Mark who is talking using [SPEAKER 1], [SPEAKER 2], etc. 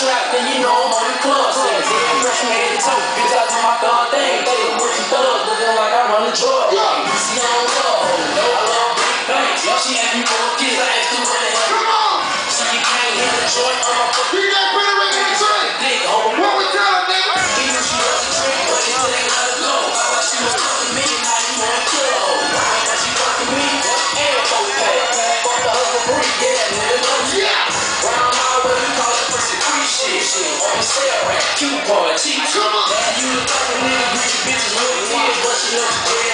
[SPEAKER 1] trap, then you know I'm on the club sex. Fresh made it too, bitch, I do my thug thing. They a thug, looking like I run the drug. Yeah. See, I don't no, I love big banks. She had me for a kiss, bitches on the sale rack, coupon, cheap. Come
[SPEAKER 2] on.
[SPEAKER 1] You look like a nigga, bitch, bitches with a kid, but she look good.